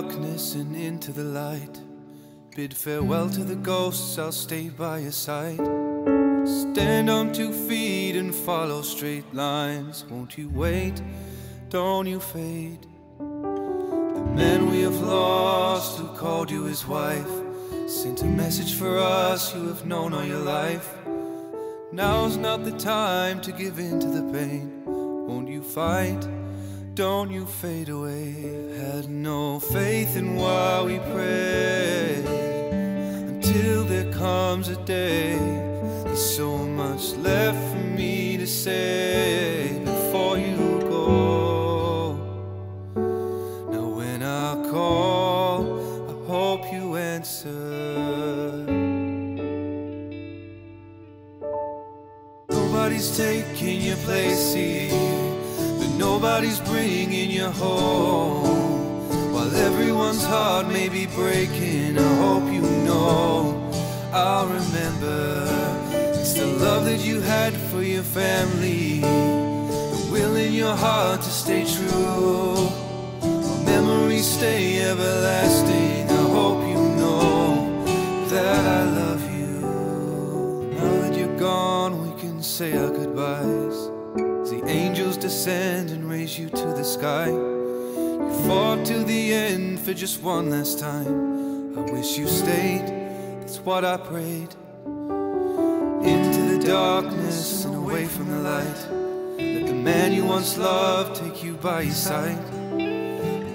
darkness and into the light. Bid farewell to the ghosts, I'll stay by your side. Stand on two feet and follow straight lines. Won't you wait? Don't you fade? The man we have lost who called you his wife sent a message for us you have known all your life. Now's not the time to give in to the pain. Won't you fight? Don't you fade away. Had no faith in why we prayed until there comes a day. There's so much left for me to say before you go. Now, when I call, I hope you answer. Nobody's taking your place here, nobody's bringing you home. While everyone's heart may be breaking, I hope you know I'll remember. It's the love that you had for your family, the will in your heart to stay true. Our memories stay everlasting. I hope you know that I love you. Now that you're gone, we can say our goodbyes. The angels descend and raise you to the sky. You fought to the end for just one last time. I wish you stayed, that's what I prayed. Into the darkness and away from the light. Let the man you once loved take you by your side.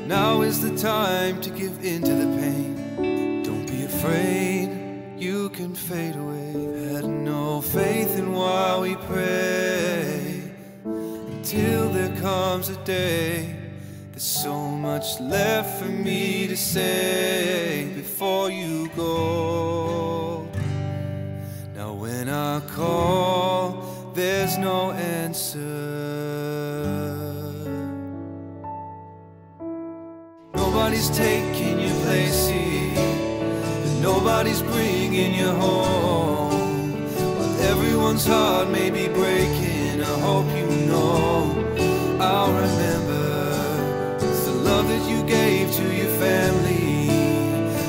Now is the time to give in to the pain. Don't be afraid, you can fade away. Had no faith in while we pray until there comes a day. There's so much left for me to say before you go. Now, when I call, there's no answer. Nobody's taking your place here, nobody's bringing you home. While everyone's heart may be breaking, I hope you know I'll remember. The love that you gave to your family,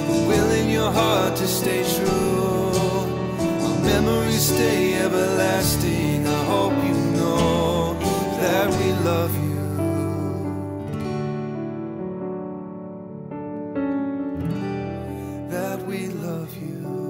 the will in your heart to stay true. Our memories stay everlasting. I hope you know that we love you. that we love you.